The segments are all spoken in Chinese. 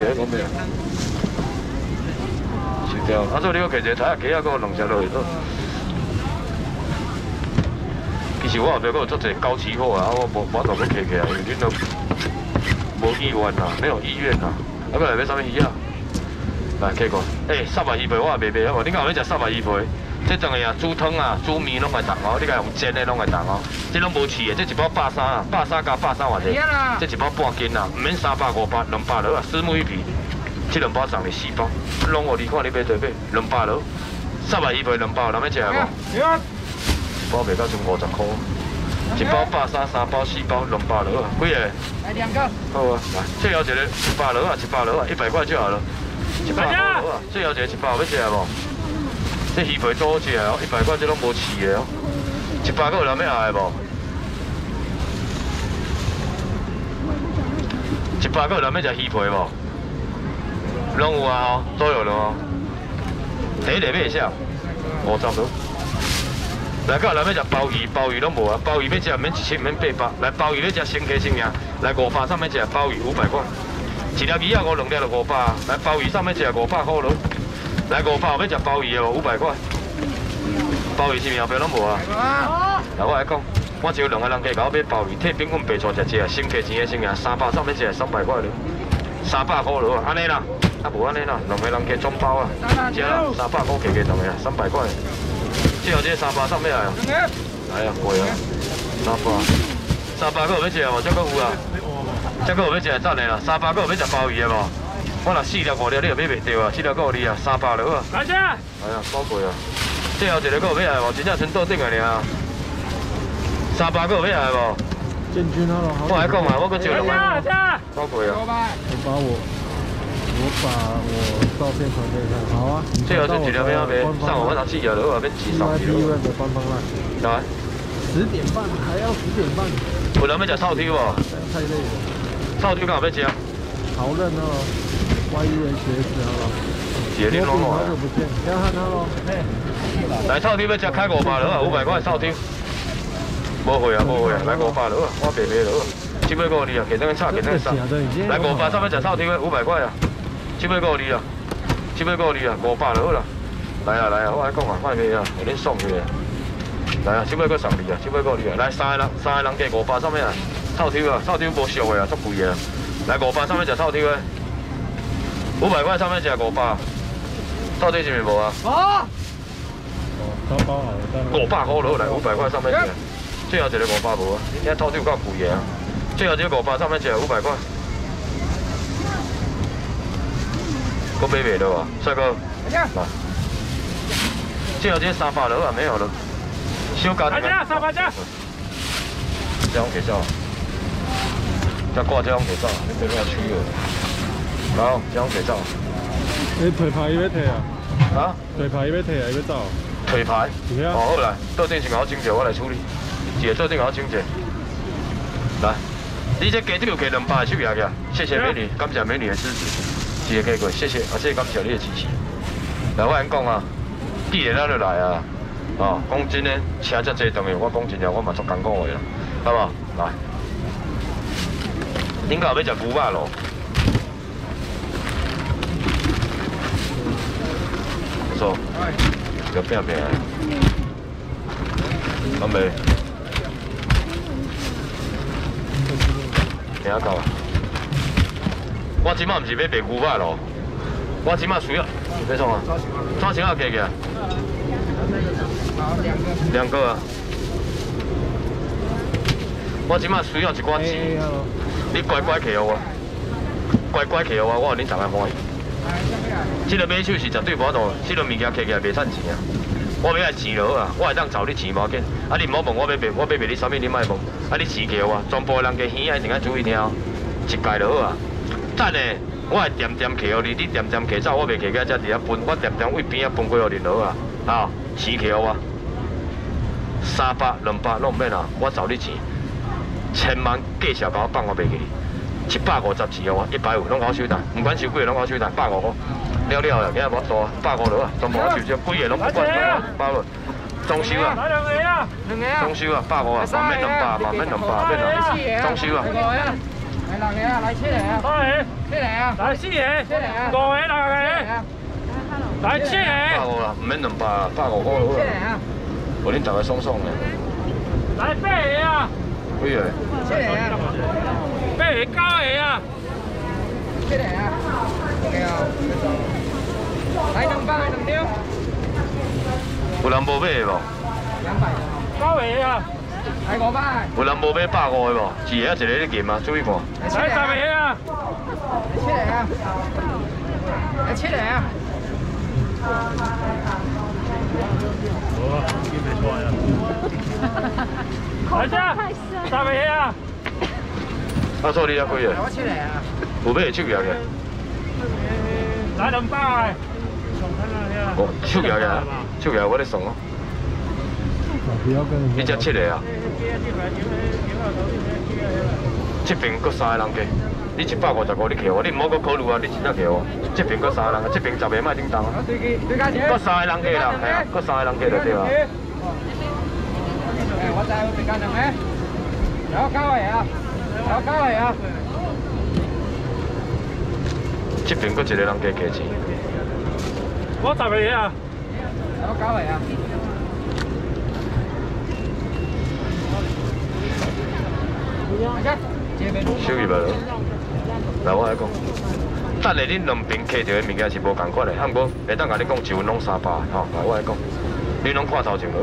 哎，讲咩啊？是对，啊，所以你个摕一个台啊，鸡啊，搁两只落去，其实我后壁搁有足侪高级货啊，我无无度要摕起来，因为恁都无意愿啦，没有意愿啦，啊，搁来买啥物鱼啊？来，客过，诶，三百鱼皮我也袂卖好无？你敢有要食三百鱼皮？这种个啊，猪汤啊、猪面拢会当哦，你甲用煎的拢会当哦。这拢无饲的，这一包百三啊，百三加百三偌济。这一包半斤啊，唔免三百五百，两百多啊，四目鱼皮，这两包送你四包，拢我你看你买多买，两百多，三百一皮两包，人要食无？一包卖到剩五十块，一包百三，三包四包，两百多啊，几个？来两个。好啊，来，最后一个一百多啊，一百多啊，一百块就好了。一百多啊，最后一个一百要食无？这鱼皮多好食哦，一百块这拢无饲的哦，一百个有人要爱无？一百个有人要食鱼皮无？拢有啊哦，都有了哦。第一个买啥？五十多。来，到人要食鲍鱼，鲍鱼拢无啊，鲍鱼要食免一千，免八百。来，鲍鱼要食生鸡生鸭，来五百上面食鲍鱼五百块，一条鱼啊五两条就五百。来，鲍鱼上面食五百块咯。来五百，要食鲍鱼哦，五百块。鲍鱼是苗票拢无啊？来，我来讲，我只有两个人加我买鲍鱼，替宾馆备错食只啊，先给钱的先啊，三百上面只三百块了，三百块了，安尼啦，啊无安尼啦，两个人加装包啊，只啦，三百块加加两个啊，三百块。最后这三百上面来啊？来啊，贵啊，三百，三百个要食无？这个有啊，这个有要食赞的啦，三百个要食鲍鱼的无？我若四条五条，你也买袂到啊！四条够你啊，三百了啊！来者！哎呀，宝贵啊！最后一个够买来无？真正剩倒顶个尔。三百够买来无？建军啊！我来讲啊，我搁招两个。够贵啊！我把我，我把我照片传给你看。好啊。最后这几条要买，上午我拿四条了，我变几少条？的官方啦。来。十点半还要十点半。有人要食臭条无？太累了。臭条敢有要食？好嫩哦。Y U H S 好了，铁链龙好久不见。来臭天要吃开五百了啊，五百块臭天。无会啊，无会啊，来五百了啊，我白白了啊。七百个你啊，给那个差，给那个差。来五百上面吃臭天五百块啊，七百个你啊，七百个你啊，五百了啦。来啊来啊，我来讲啊，快点啊，给恁送去啊。来啊，七百个送你啊，七百个你啊，来三个人，三个人给五百上面啊，臭天啊，臭天无俗的啊，足贵啊。来五百上面吃臭天啊。五百块上面加五百，到底是咪无啊？啊！哦，包包好五百块落来，五百块上面加，最后一个五百无啊？你听套底有够贵的啊！最后一个五百上面加五百块，够买袂到啊？帅哥，来，最后一个三百了啊？没有了，小价的。三百加。这样给少，再挂这样给少，你别乱吹哦。好，这样给走。你腿牌要退啊？啊？腿牌要退啊？要走？腿牌？哦，好来，到店先给我清洁，我来处理。姐，到店给我清洁。来，你这鸡这个给两百去，谢谢美女，感谢美女的支持。谢谢各位，谢谢，而且感谢你的支持。来，我先讲啊，既然咱就来啊，哦，讲真的，车这济东西，我讲真正，我嘛足讲讲话啦，好不好？来，恁家要食牛肉咯？走，要变变，阿妹，听下够。我即马唔是要卖牛排咯，我即马需要，别送啊，抓钱啊，给给。两个。啊。我即马需要一寡钱，你乖乖给我，乖乖给我，我你怎样这个买手是绝对无度，这个物件摕起来袂趁钱啊！我买来钱就好啊，我会当找你钱无紧。啊，你唔好问我买卖，我买卖你啥物，你莫问。啊，你钱给我，全部人家耳仔一定要注意听，一届就好啊。等下我会点点摕互你，你点点摕走，我袂摕起只伫遐分，我点点为边仔分过互你好啊。啊，钱给我，三百两百拢免啊，我找你钱，千万计小甲我放我袂记。一百五十钱哦，一百五拢我收单，不管收几个拢我收单，百五块，了了啊，今日无多，百五了啊，全部我收少，几个拢不管，百五，装修啊，装修啊，百五啊，万免两百，万免两百，免啊，装修啊，来六个啊，来七个啊，八个，七个啊，来四个，七个啊，五个六七个个，啊，来七个，百五啦，唔免两百啦，百五块好啦。啊，我恁大家爽爽的，来八个啊，几个？七个啊，八个九个啊，七个啊，OK 啊，来两百两张，有人无买的无？两百，九个啊，来五百，有人无买百五的无？一个一个咧 kiếm 啊，注意看。来十个啊，个啊，七个啊，来七个啊，来这，十个啊，阿叔你遐几个？来我七个啊，有买手摇嘅？来两百，哦，手摇嘅，手摇我咧送哦。你只七个啊？这边搁三个人加，你一百五十五你扣我，你唔好搁考虑啊，你真正扣我。这边搁三个人，这边十个卖叮当啊。搁三个人加啦，系啊，搁三个人加就对啊。誒，我就係對價錢咩？有九個啊，有九個啊，这边搁一个人加加钱，我十个啊，我搞来啊。阿一，借俾手入来。我来讲，等下恁两边刻着的物件是无同款的，啊，毋过下当甲你讲一分拢三百，吼，来我来讲，你拢看头就好。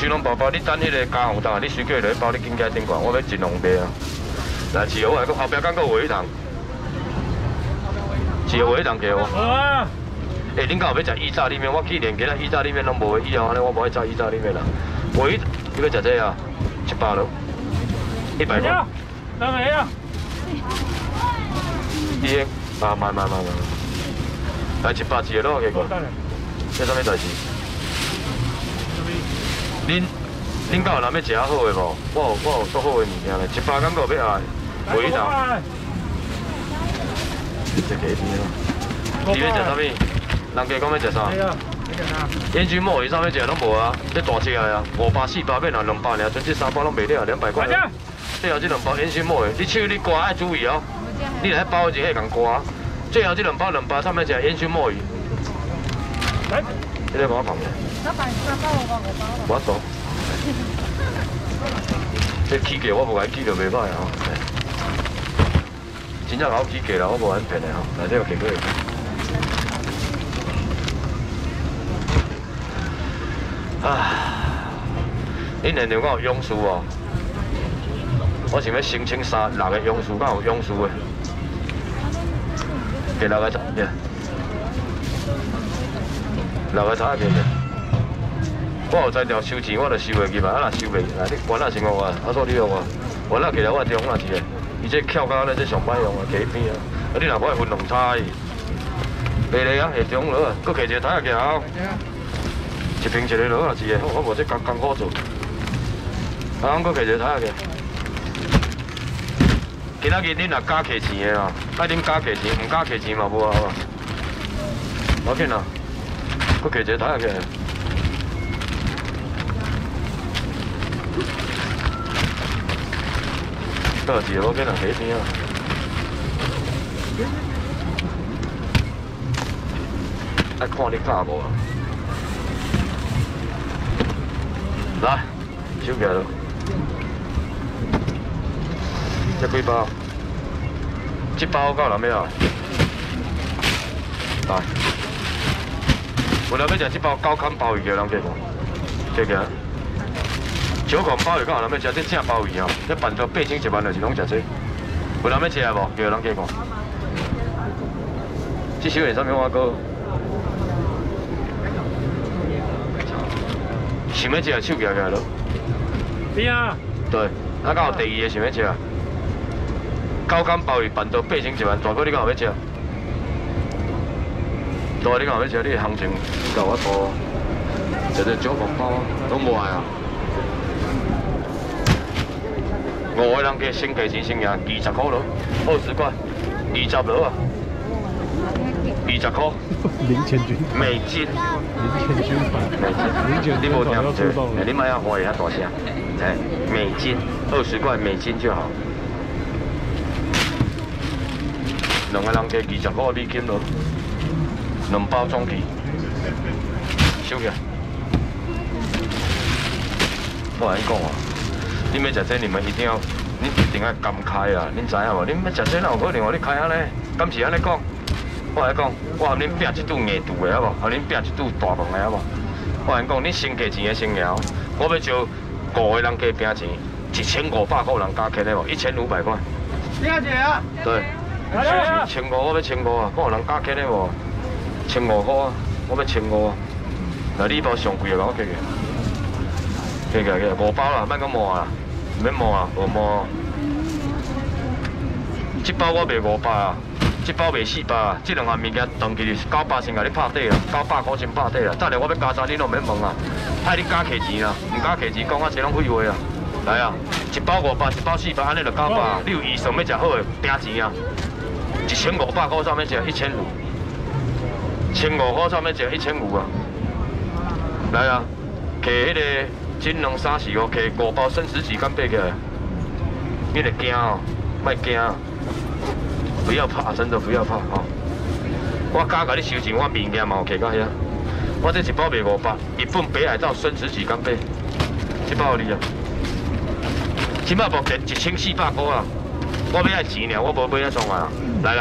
两箱拢包包，你等迄个加红单，你随叫就包你紧加顶管，我要尽量卖啊。来，自由来讲，后壁敢搁有一堂，自由有一堂给我。好啊，诶、恁敢有要食意大利面？我去年今仔意大利面拢无的，以后安尼我无爱食意大利面啦。唯一你要食这啊，一百咯，一百来块。两个啊，伊个啊，慢慢慢慢，来一百一个咯，给过。这啥物代志？恁恁敢有人要食好的无？我有我有足好的物件咧，一百敢个要爱，唯一堂。这个边咯。你要食啥物？人家讲要食啥？烟熏莫伊啥物食拢无啊？这大只的啊，五百四百变啊两百尔，剩这三包拢卖了两百块来。这，最后这两包烟熏莫的，你手你刮爱注意哦。你来包一个共刮。最后这两包两百上面食烟熏莫鱼，来，你来帮我放下。我懂。这起价我无甲伊起就袂歹啊。真正好起价啦，我无安骗的吼。来，这个价过。啊！恁现场敢有勇士哦？我想要申请三六个勇士，敢有勇士的？给六个十，yeah 六个查给嘅。我有在条收钱，我就收会入啊，啊若收袂，来你管啊成我啊，啊所你用啊，我那给了我中啊是的，伊这翘到咧这上歹用啊，加边啊，啊你若无爱分两叉的，袂咧啊，下中落啊，搁摕一个台下后，一瓶一个落啊是的，我无这工工好做，啊，我搁摕一个台下。今仔日恁若加摕钱的啦，爱恁加摕钱，毋加摕钱嘛无啊，无要紧啦，搁摕一个台下去。倒一个我跟人下边啊。爱看你教无啊？来，收起来了。这几包？这包够了没有？来，有人要食这包高康鲍鱼，叫人给我，这个。小狂鲍鱼敢有人要食？这正鲍鱼哦，这办到八千一万就是拢食这。有人要吃无？叫人加讲。这小是啥物碗糕？想要食的手举起来咯。边啊，对，啊，敢有第二个想要吃？高干鲍鱼办到八千一万，大哥你敢有要吃？大哥你敢有要吃？你的行情够我多，食只小狂包啊，拢无爱啊。五个人加先价钱先赢二十块咯，二十块，二十咯啊，二十块。零钱军，美金。零钱军团，零钱军团要出动了你。莫要花遐大声，哎，美金。二十块美金就好。两个人加二十块美金咯，两包装起，收起来。我跟你讲啊，你要食这，你们一定要，你一定要甘开啊！恁知影无？恁要食这哪有可能哦？你开安尼，敢是安尼讲？我来讲，我和恁拼一赌硬赌的好无？和恁拼一赌大饭的好无？我跟你讲，你先价钱的先赢，我要招五个人加拼钱，一千五百块人加起来无？一千五百块。廖姐啊，对，来来来，千五我要千五啊，看有人加起来无？千五块啊，我要千五啊。来，你包上贵的，我给给。给给给，五包啦，莫讲毛啦，免毛啊，无毛。这包我卖五百啊，这包卖四百啊，这两项物件当起九百先甲你拍底啊，九百块先拍底啦。等下我要加三你拢免问啊，害你加客钱啊，唔加客钱讲啊，这拢废话啊。来啊，一包五百，一包四百，安尼就九百。你有预算要食好的拼钱啊？一千五百块上面食一千五，千五块上面食一千五啊。来啊，摕迄个金龙三十五 K，五包生食纸干背起。你得惊哦，卖惊啊，不要怕，真的不要怕哦。我加甲你收钱，我物件嘛有摕到遐。我这一包卖五百，日本北海道生食纸干背，这包你啊。即摆目前一千四百块啊，我要爱钱尔，我无买遐创啊。来啦。